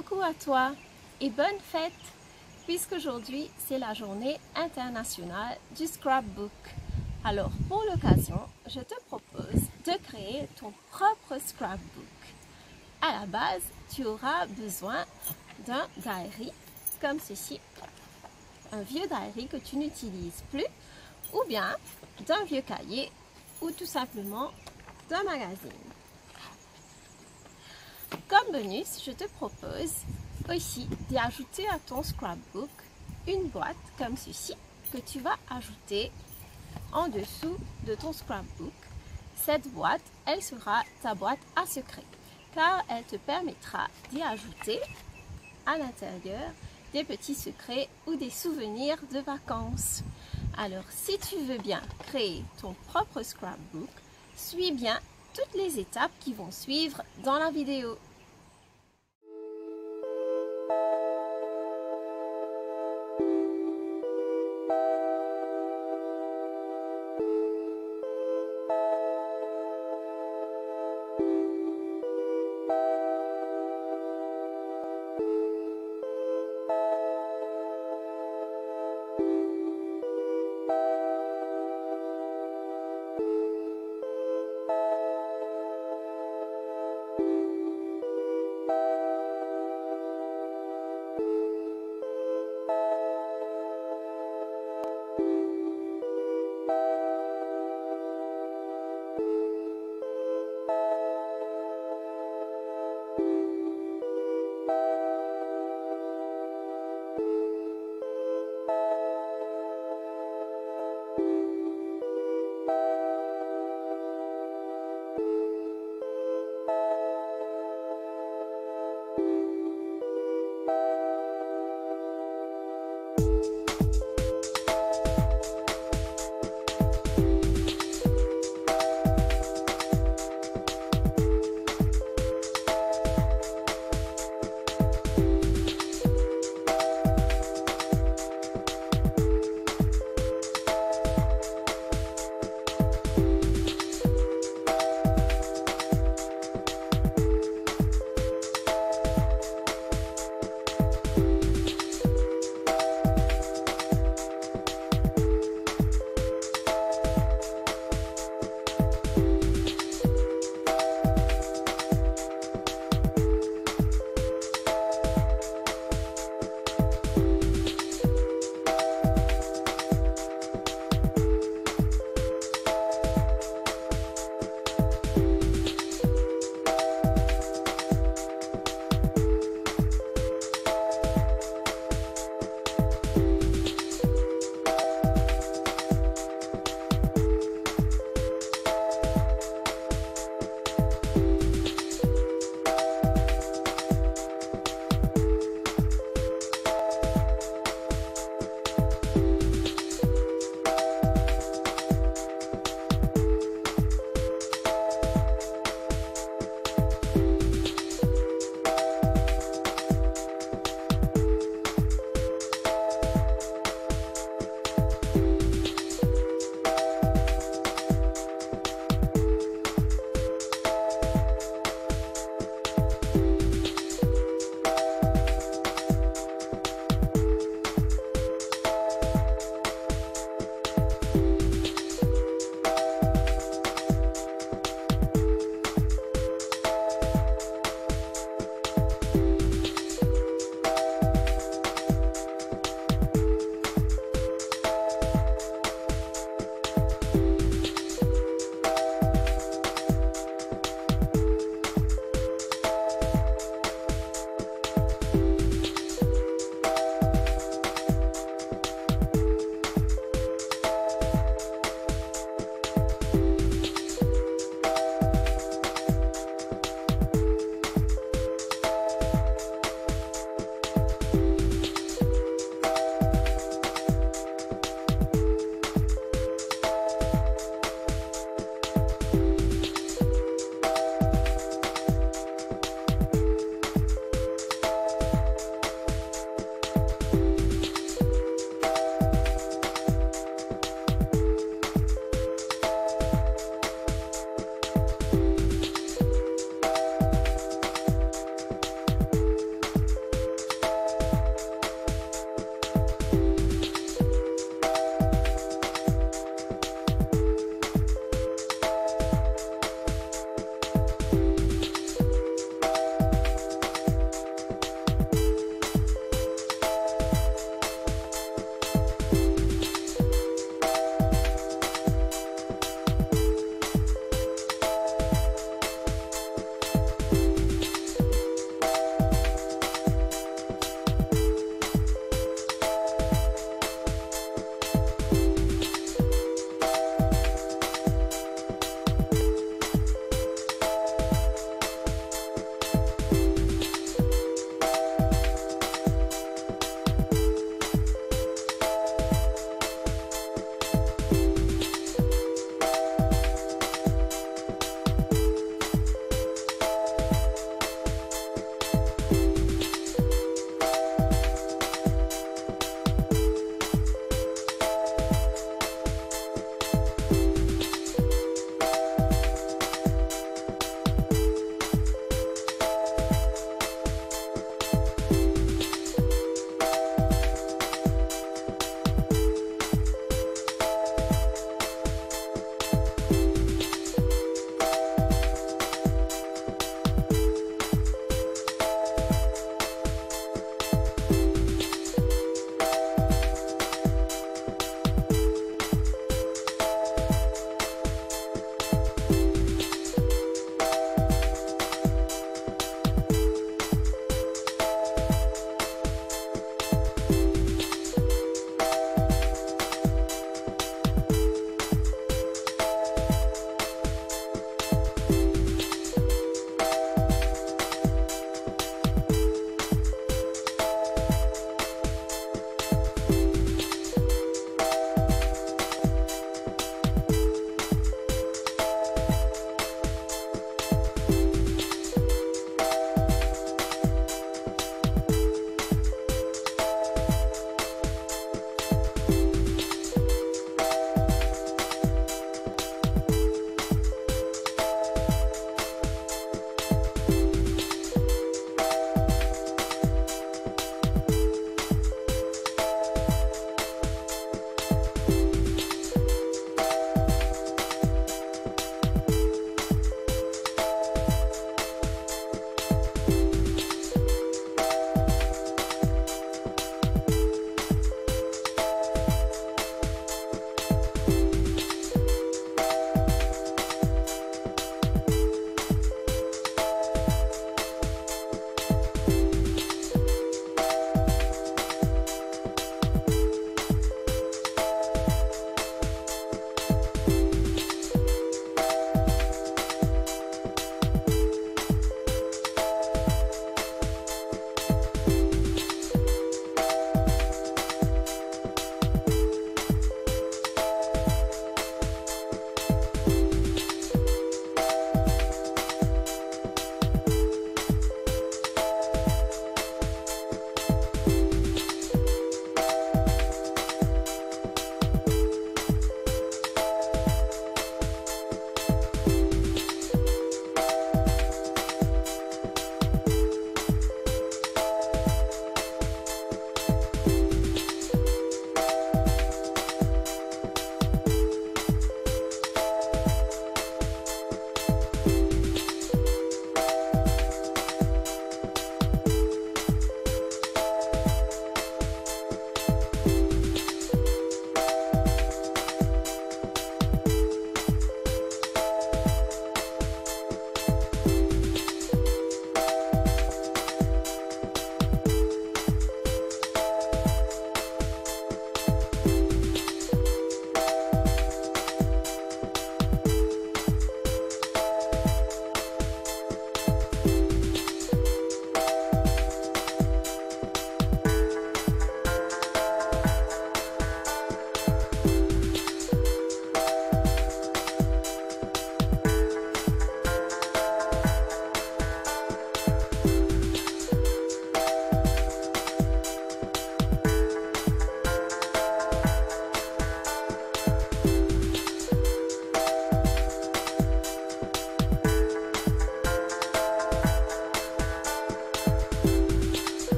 Coucou à toi et bonne fête puisqu'aujourd'hui c'est la journée internationale du scrapbook. Alors pour l'occasion, je te propose de créer ton propre scrapbook. À la base, tu auras besoin d'un diary comme ceci, un vieux diary que tu n'utilises plus ou bien d'un vieux cahier ou tout simplement d'un magazine. Comme bonus, je te propose aussi d'y ajouter à ton scrapbook une boîte comme ceci que tu vas ajouter en dessous de ton scrapbook. Cette boîte, elle sera ta boîte à secret car elle te permettra d'y ajouter à l'intérieur des petits secrets ou des souvenirs de vacances. Alors, si tu veux bien créer ton propre scrapbook, suis bien toutes les étapes qui vont suivre dans la vidéo.